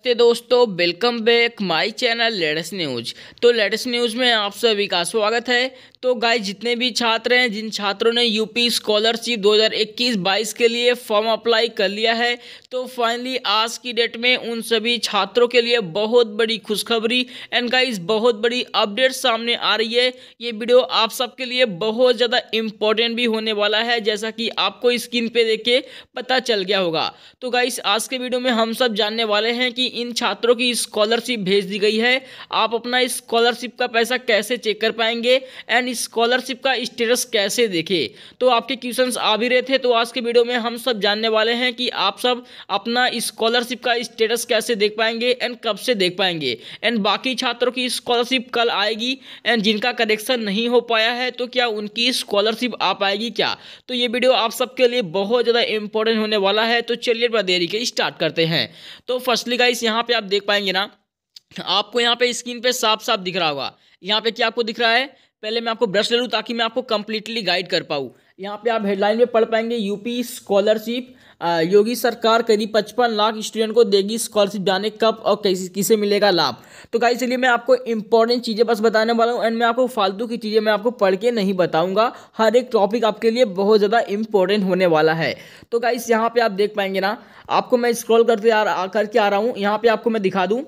नमस्ते दोस्तों welcome back my channel latest news तो लेटेस्ट न्यूज़ में आप सभी का स्वागत है। तो गाय जितने भी छात्र हैं, जिन छात्रों ने यूपी स्कॉलरशिप 2021-22 के लिए फॉर्म अप्लाई कर लिया है तो फाइनली आज की डेट में उन सभी छात्रों के लिए बहुत बड़ी खुशखबरी एंड गाइस बहुत बड़ी अपडेट सामने आ रही है। ये वीडियो आप सबके लिए बहुत ज़्यादा इम्पोर्टेंट भी होने वाला है, जैसा कि आपको स्क्रीन पे देख के पता चल गया होगा। तो गाइस आज के वीडियो में हम सब जानने वाले हैं कि इन छात्रों की स्कॉलरशिप भेज दी गई है। आप अपना स्कॉलरशिप का पैसा कैसे चेक कर पाएँगे एंड स्कॉलरशिप का स्टेटस कैसे देखे? तो आपके क्वेश्चंस आ भी रहे थे तो आज के वीडियो में हम सब जानने वाले हैं कि आप सब अपना स्कॉलरशिप का स्टेटस कैसे देख पाएँगे एंड कब से देख पाएँगे। एंड बाकी छात्रों की स्कॉलरशिप कल आएगी एंड जिनका कनेक्शन नहीं हो पाया है तो क्या उनकी स्कॉलरशिप आ पाएगी क्या? तो ये वीडियो आप सबके लिए बहुत ज़्यादा इंपॉर्टेंट होने वाला है तो चलिए बड़ा देरी के स्टार्ट करते हैं। तो फर्स्टली गाइस यहाँ पे आप देख पाएँगे ना, आपको यहाँ पे स्क्रीन पे साफ़ साफ़ दिख रहा होगा। यहाँ पे क्या आपको दिख रहा है? पहले मैं आपको ब्रश ले लूँ ताकि मैं आपको कंप्लीटली गाइड कर पाऊँ। यहाँ पे आप हेडलाइन में पढ़ पाएँगे यूपी स्कॉलरशिप योगी सरकार करीब पचपन लाख स्टूडेंट को देगी स्कॉलरशिप जाने कब और कैसे, किसे मिलेगा लाभ। तो गाइस इसलिए मैं आपको इंपॉर्टेंट चीज़ें बस बताने वाला हूँ एंड मैं आपको फालतू की चीज़ें मैं आपको पढ़ के नहीं बताऊँगा। हर एक टॉपिक आपके लिए बहुत ज़्यादा इंपॉर्टेंट होने वाला है। तो गाइस यहाँ पे आप देख पाएँगे ना, आपको मैं स्क्रॉल करते आ, करके आ रहा हूँ, यहाँ पर आपको मैं दिखा दूँ।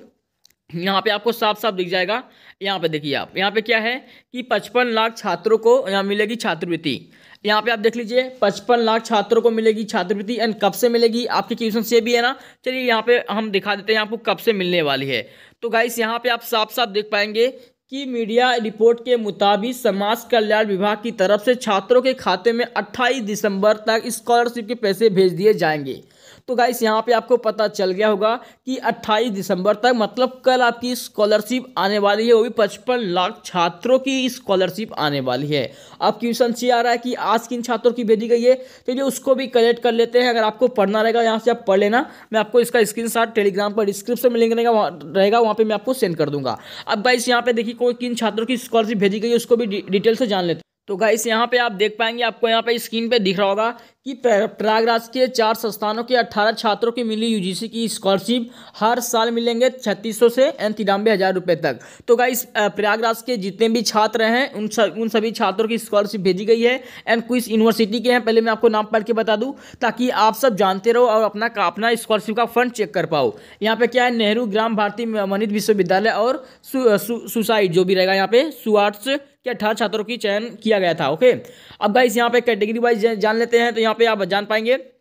यहाँ पे आपको साफ़ साफ़ दिख जाएगा। यहाँ पे देखिए आप, यहाँ पे क्या है कि पचपन लाख छात्रों को यहाँ मिलेगी छात्रवृत्ति। यहाँ पे आप देख लीजिए, पचपन लाख छात्रों को मिलेगी छात्रवृत्ति एंड कब से मिलेगी? आपके क्वेश्चन से भी है ना? चलिए यहाँ पे हम दिखा देते हैं आपको कब से मिलने वाली है। तो गाइस यहाँ पे आप साफ़ साफ़ देख पाएँगे कि मीडिया रिपोर्ट के मुताबिक समाज कल्याण विभाग की तरफ़ से छात्रों के खाते में 28 दिसंबर तक स्कॉलरशिप के पैसे भेज दिए जाएँगे। तो गाइस यहाँ पे आपको पता चल गया होगा कि 28 दिसंबर तक मतलब कल आपकी स्कॉलरशिप आने वाली है, वो भी पचपन लाख छात्रों की स्कॉलरशिप आने वाली है। अब क्वेश्चन से आ रहा है कि आज किन छात्रों की भेजी गई है? चलिए उसको भी कलेक्ट कर लेते हैं। अगर आपको पढ़ना रहेगा, यहाँ से आप पढ़ लेना। मैं आपको इसका स्क्रीन टेलीग्राम पर डिस्क्रिप्शन में लिंक रहेगा रहेगा, वहाँ पर मैं आपको सेंड कर दूँगा। अब गाइस यहाँ पे देखिए कोई किन छात्रों की स्कॉलरशिप भेजी गई है, उसको भी डिटेल से जान लेते तो गाइस यहाँ पे आप देख पाएँगे, आपको यहाँ पे स्क्रीन पे दिख रहा होगा कि प्रयागराज के चार संस्थानों के 18 छात्रों की मिली यूजीसी की स्कॉलरशिप हर साल मिलेंगे छत्तीस सौ से एन तिरानवे हज़ार रुपये तक। तो गाइस प्रयागराज के जितने भी छात्र हैं, उन सब उन सभी छात्रों की स्कॉलरशिप भेजी गई है एंड कुछ यूनिवर्सिटी के हैं। पहले मैं आपको नाम पढ़ के बता दूँ, ताकि आप सब जानते रहो और अपना अपना स्कॉलरशिप का फंड चेक कर पाओ। यहाँ पर क्या है, नेहरू ग्राम भारती मनित विश्वविद्यालय और सुसाइड जो भी रहेगा यहाँ पे, सुआर्ट्स के अठारह छात्रों की चयन किया गया था ओके अब गाइस यहाँ पे कैटेगरी वाइज जान लेते हैं तो यहाँ पे आप जान पाएँगे।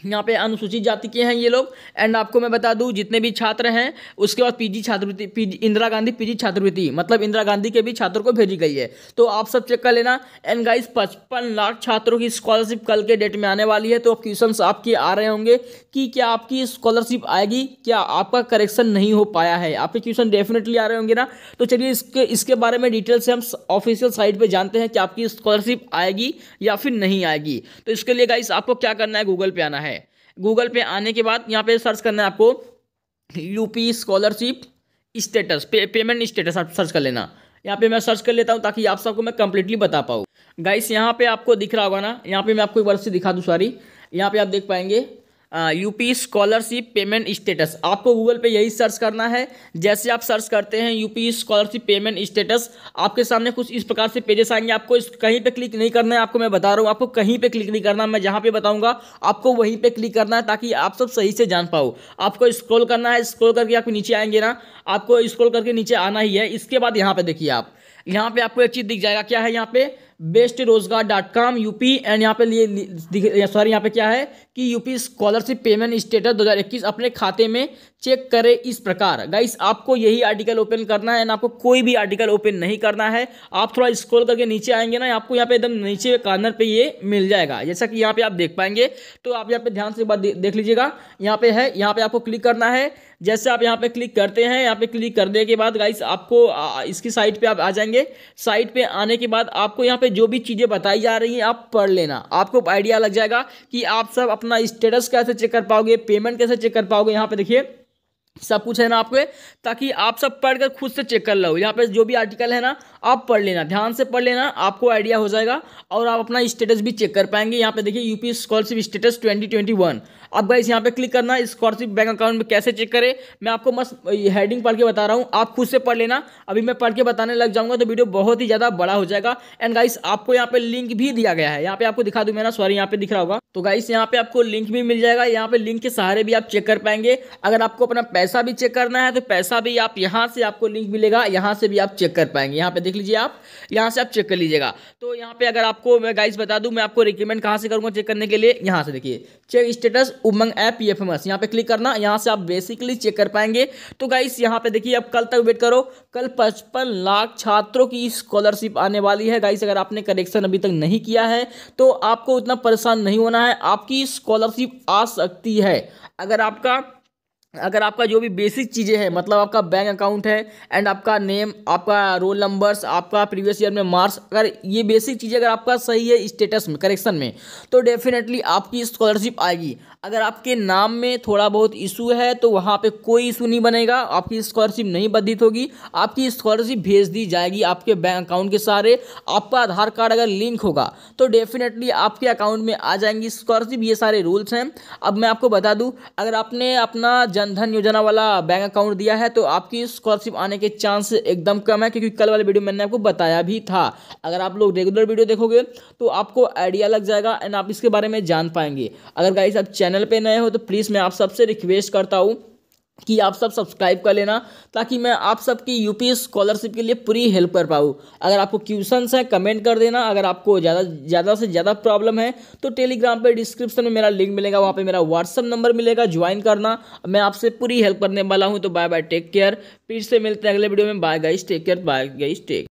यहाँ पे अनुसूचित जाति के हैं ये लोग। एंड आपको मैं बता दूँ, जितने भी छात्र हैं, उसके बाद पीजी छात्रवृत्ति, पीजी, इंदिरा गांधी पीजी छात्रवृत्ति मतलब इंदिरा गांधी के भी छात्रों को भेजी गई है। तो आप सब चेक कर लेना। एंड गाइस पचपन लाख छात्रों की स्कॉलरशिप कल के डेट में आने वाली है। तो क्वेश्चन आपके आ रहे होंगे कि क्या आपकी स्कॉलरशिप आएगी, क्या आपका करेक्शन नहीं हो पाया है। आपके क्वेश्चन डेफिनेटली आ रहे होंगे ना। तो चलिए इसके इसके बारे में डिटेल से हम ऑफिशियल साइट पर जानते हैं कि आपकी स्कॉलरशिप आएगी या फिर नहीं आएगी। तो इसके लिए गाइस आपको क्या करना है? गूगल पे आना है। गूगल पे आने के बाद यहाँ पे सर्च करना है आपको यूपी स्कॉलरशिप स्टेटस पे, पेमेंट स्टेटस आप सर्च कर लेना। यहाँ पे मैं सर्च कर लेता हूँ ताकि आप सबको मैं कंप्लीटली बता पाऊँ। गाइस यहाँ पे आपको दिख रहा होगा ना यहाँ पे मैं आपको एक बार से दिखा दूँ सॉरी यहाँ पे आप देख पाएँगे। UP scholarship payment status. आपको गूगल पे यही सर्च करना है। जैसे आप सर्च करते हैं यूपी स्कॉलरशिप पेमेंट स्टेटस, आपके सामने कुछ इस प्रकार से पेजेस आएँगे। आपको इस कहीं पे क्लिक नहीं करना है, आपको मैं बता रहा हूँ, आपको कहीं पे क्लिक नहीं करना। मैं जहाँ पे बताऊँगा, आपको वहीं पे क्लिक करना है ताकि आप सब सही से जान पाओ। आपको स्क्रॉल करना है, स्क्रॉल करके आप नीचे आएँगे ना, आपको स्क्रॉल करके नीचे आना ही है। इसके बाद यहाँ पर देखिए आप, यहाँ पे आपको एक चीज़ दिख जाएगा। क्या है यहाँ पे? बेस्ट रोज़गार डॉट कॉम, यूपी एंड यहाँ पे लिए सॉरी, यहाँ पे क्या है? कि यूपी स्कॉलरशिप पेमेंट स्टेटस 2021 अपने खाते में चेक करें इस प्रकार। गाइस आपको यही आर्टिकल ओपन करना है एंड आपको कोई भी आर्टिकल ओपन नहीं करना है। आप थोड़ा स्क्रॉल करके नीचे आएँगे ना, आपको यहाँ पे एकदम नीचे कॉर्नर पे ये मिल जाएगा। जैसा कि यहाँ पे आप देख पाएँगे तो आप यहाँ पे ध्यान से बात देख लीजिएगा। यहाँ पे है, यहाँ पे आपको क्लिक करना है। जैसे आप यहाँ पे क्लिक करते हैं, यहाँ पे क्लिक करने के बाद गाइस आपको इसकी साइट पे आप आ जाएँगे। साइट पे आने के बाद आपको यहाँ पे जो भी चीज़ें बताई जा रही हैं, आप पढ़ लेना। आपको आइडिया लग जाएगा कि आप सब अपना स्टेटस कैसे चेक कर पाओगे पेमेंट कैसे चेक कर पाओगे यहाँ पे देखिए। सब कुछ है ना आपके ताकि आप सब पढ़कर खुद से चेक कर लो। यहाँ पे जो भी आर्टिकल है ना, आप पढ़ लेना, ध्यान से पढ़ लेना, आपको आइडिया हो जाएगा और आप अपना स्टेटस भी चेक कर पाएँगे। यहाँ पे देखिए यूपी स्कॉलरशिप स्टेटस 2021 अब गाइस यहाँ पे क्लिक करना स्कॉलरशिप बैंक अकाउंट में कैसे चेक करें, मैं आपको मस्त हेडिंग पढ़ के बता रहा हूँ। आप खुद से पढ़ लेना, अभी मैं पढ़ के बताने लग जाऊँगा तो वीडियो बहुत ही ज़्यादा बड़ा हो जाएगा। एंड गाइस आपको यहाँ पे लिंक भी दिया गया है। यहाँ पे आपको दिखा दूँ मेरा सॉरी यहाँ पे दिख रहा होगा। तो गाइस यहाँ पे आपको लिंक भी मिल जाएगा। यहाँ पे लिंक के सहारे भी आप चेक कर पाएँगे। अगर आपको अपना पैसा भी चेक करना है तो पैसा भी आप यहाँ से आपको लिंक मिलेगा, यहाँ से भी आप चेक कर पाएँगे। यहाँ पे देख लीजिए आप, यहाँ से आप चेक कर लीजिएगा। तो यहाँ पे अगर आपको मैं गाइस बता दूँ, मैं आपको रिकमेंड कहाँ से करूँगा चेक करने के लिए? यहाँ से देखिए चेक स्टेटस उमंग ऐप ये फ़ेमस यहाँ पे क्लिक करना, यहाँ से आप बेसिकली चेक कर पाएँगे। तो गाइस यहाँ पे देखिए आप कल तक वेट करो, कल पचपन लाख छात्रों की स्कॉलरशिप आने वाली है। गाइस अगर आपने करेक्शन अभी तक नहीं किया है तो आपको उतना परेशान नहीं होना है, आपकी स्कॉलरशिप आ सकती है। अगर आपका अगर आपका जो भी बेसिक चीज़ें हैं मतलब आपका बैंक अकाउंट है एंड आपका नेम आपका रोल नंबर्स आपका प्रीवियस ईयर में मार्क्स अगर ये बेसिक चीज़ें अगर आपका सही है स्टेटस में करेक्शन में तो डेफिनेटली आपकी स्कॉलरशिप आएगी। अगर आपके नाम में थोड़ा बहुत इशू है तो वहाँ पे कोई इशू नहीं बनेगा, आपकी स्कॉलरशिप नहीं बद्धित होगी। आपकी स्कॉलरशिप भेज दी जाएगी आपके बैंक अकाउंट के सारे आपका आधार कार्ड अगर लिंक होगा तो डेफिनेटली आपके अकाउंट में आ जाएँगी स्कॉलरशिप ये सारे रूल्स हैं। अब मैं आपको बता दूँ, अगर आपने अपना जनधन योजना वाला बैंक अकाउंट दिया है तो आपकी स्कॉलरशिप आने के चांस एकदम कम है, क्योंकि कल वाले वीडियो मैंने आपको बताया भी था। अगर आप लोग रेगुलर वीडियो देखोगे तो आपको आइडिया लग जाएगा एंड आप इसके बारे में जान पाएँगे। अगर गाइस आप चैनल पे नए हो तो प्लीज़ मैं आप सबसे रिक्वेस्ट करता हूँ कि आप सब सब्सक्राइब कर लेना, ताकि मैं आप सबकी यूपी स्कॉलरशिप के लिए पूरी हेल्प कर पाऊँ। अगर आपको क्वेश्चंस हैं, कमेंट कर देना। अगर आपको ज़्यादा ज़्यादा से ज़्यादा प्रॉब्लम है तो टेलीग्राम पे डिस्क्रिप्शन में मेरा लिंक मिलेगा, वहाँ पे मेरा व्हाट्सअप नंबर मिलेगा, ज्वाइन करना। मैं आपसे पूरी हेल्प करने वाला हूँ तो बाय बाय, टेक केयर। फिर से मिलते हैं अगले वीडियो में। Bye guys, take care, bye guys, take